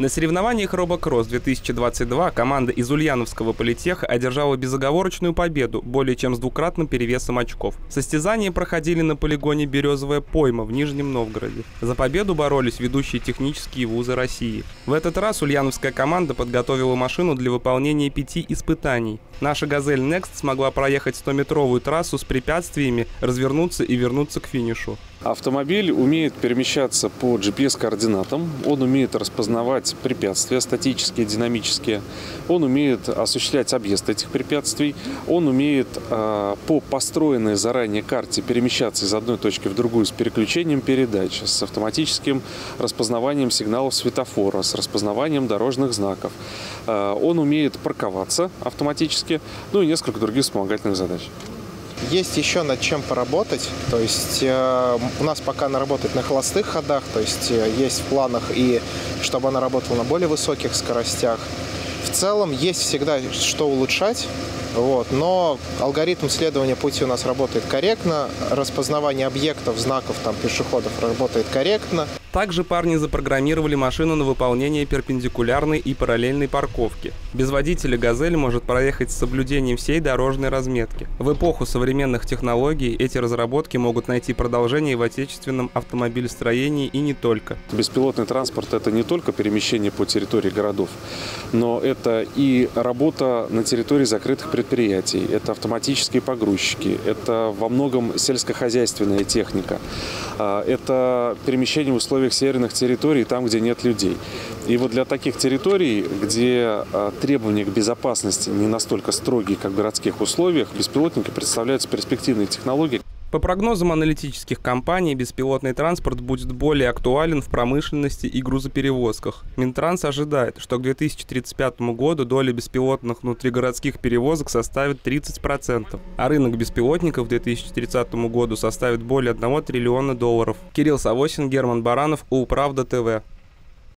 На соревнованиях Робокросс 2022 команда из Ульяновского политеха одержала безоговорочную победу более чем с двукратным перевесом очков. Состязания проходили на полигоне «Березовая пойма» в Нижнем Новгороде. За победу боролись ведущие технические вузы России. В этот раз ульяновская команда подготовила машину для выполнения пяти испытаний. Наша «Газель Next» смогла проехать 100-метровую трассу с препятствиями, развернуться и вернуться к финишу. Автомобиль умеет перемещаться по GPS-координатам, он умеет распознавать препятствия статические, динамические, он умеет осуществлять объезд этих препятствий, он умеет э, по построенной заранее карте перемещаться из одной точки в другую с переключением передач, с автоматическим распознаванием сигналов светофора, с распознаванием дорожных знаков. Э, он умеет парковаться автоматически, ну и несколько других вспомогательных задач. Есть еще над чем поработать. То есть э, у нас пока она работает на холостых ходах, то есть э, есть в планах и чтобы она работала на более высоких скоростях. В целом есть всегда что улучшать. Вот. Но алгоритм следования пути у нас работает корректно, распознавание объектов, знаков там, пешеходов работает корректно. Также парни запрограммировали машину на выполнение перпендикулярной и параллельной парковки. Без водителя «Газель» может проехать с соблюдением всей дорожной разметки. В эпоху современных технологий эти разработки могут найти продолжение в отечественном автомобилестроении и не только. Беспилотный транспорт – это не только перемещение по территории городов, но это и работа на территории закрытых предприятий, это автоматические погрузчики, это во многом сельскохозяйственная техника, а, это перемещение в условиях условиях северных территорий, там, где нет людей. И вот для таких территорий, где а, требования к безопасности не настолько строгие, как в городских условиях, беспилотники представляются перспективной технологией. По прогнозам аналитических компаний, беспилотный транспорт будет более актуален в промышленности и грузоперевозках. Минтранс ожидает, что к 2035 году доля беспилотных внутригородских перевозок составит 30%, а рынок беспилотников к 2030 году составит более 1 триллиона долларов. Кирилл Савосин, Герман Баранов, Управда ТВ.